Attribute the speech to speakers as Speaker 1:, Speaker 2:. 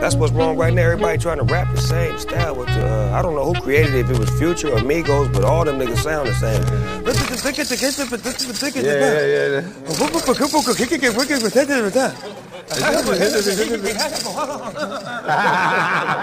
Speaker 1: That's what's wrong right now. Everybody trying to rap the same style. With the, uh, I don't know who created it, if it was Future or Migos, but all them niggas sound the same.
Speaker 2: yeah, yeah.